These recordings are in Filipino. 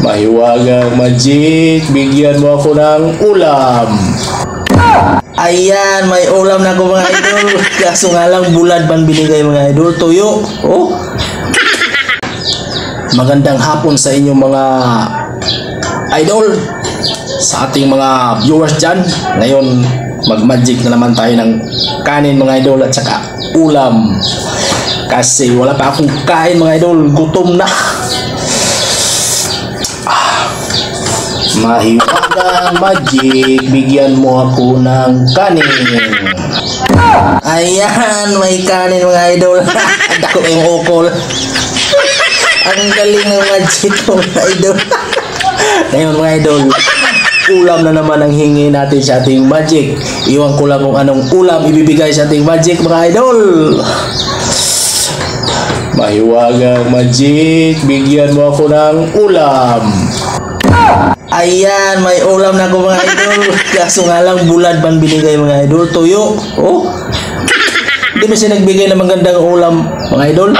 Mahiwagang magic, bigyan mo ako ng ulam. Ayan, may ulam na ako mga idol. Kaso nga lang bulad pan binigay mga idol. Tuyo. Oh. Magandang hapon sa inyong mga idol. Sa ating mga viewers dyan. Ngayon, mag-magic na naman tayo ng kanin mga idol at saka ulam. Kasi wala pa akong kain mga idol. Gutom na. Mahiwagang magic, bigyan mo ako ng kanin. Ayan, may kanin mga idol. Dako yung ukol. Ang galing ng magic mga idol. Ngayon mga idol, ulam na naman ang hingi natin sa ating magic. Iwan ko lang kung anong ulam ibibigay sa ating magic mga idol. Mahiwagang magic, bigyan mo ako ng ulam. Ayan, may ulam na ako mga idol. Kaso nga lang bulad pan binigay mga idol. Tuyo. Oh. Hindi ba siya nagbigay ng magandang ulam mga idol?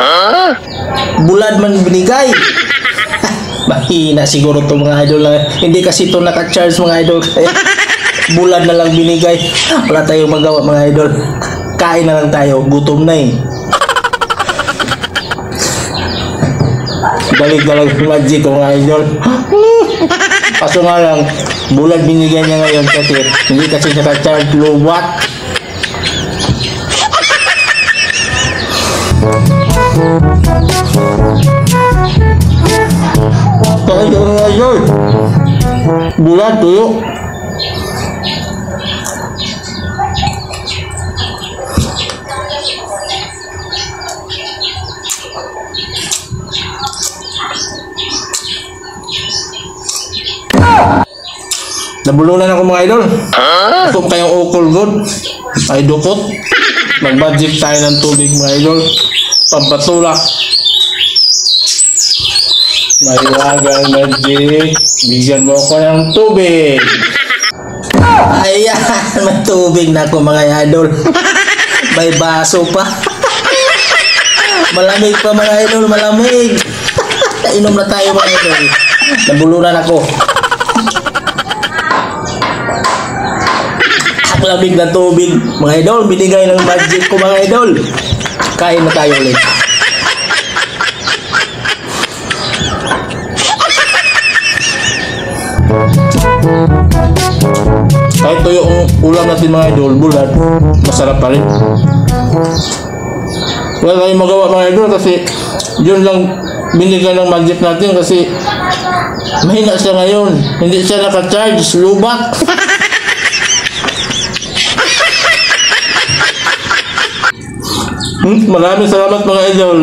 Bulad man binigay. Mahina siguro to mga idol hindi kasi to naka-charge mga idol kaya bulad na lang binigay. Wala tayong magawa mga idol. Kain na lang tayo, gutom na eh. Galing na lang magic ko mga idol. Kaso nga lang, bulad binigyan niya ngayon kasi hindi kasi naka-charge luwat. Kain ka mga idol. Bulad tuyo. Nabulunan ako mga idol. Kung kayong ukol good, ay dukot. Mag-budget tayo ng tubig mga idol. Pampatulak. Mahiwagang magic, bigyan mo ako ng tubig. Ayan, may tubig na ako mga idol. may baso pa. malamig pa mga idol, malamig. Inom na tayo mga idol. Nabulunan ako. Lamig na tubig. Mga idol, binigay ng magic ko mga idol. Kain na tayo ulit. Kahit tuyo ang ulam natin mga idol, bulad, masarap pa rin. Wala tayong magawa mga idol kasi yun lang binigyan ng magic natin kasi mahina siya ngayon. Hindi siya naka-charge, lubak. maraming salamat mga idol.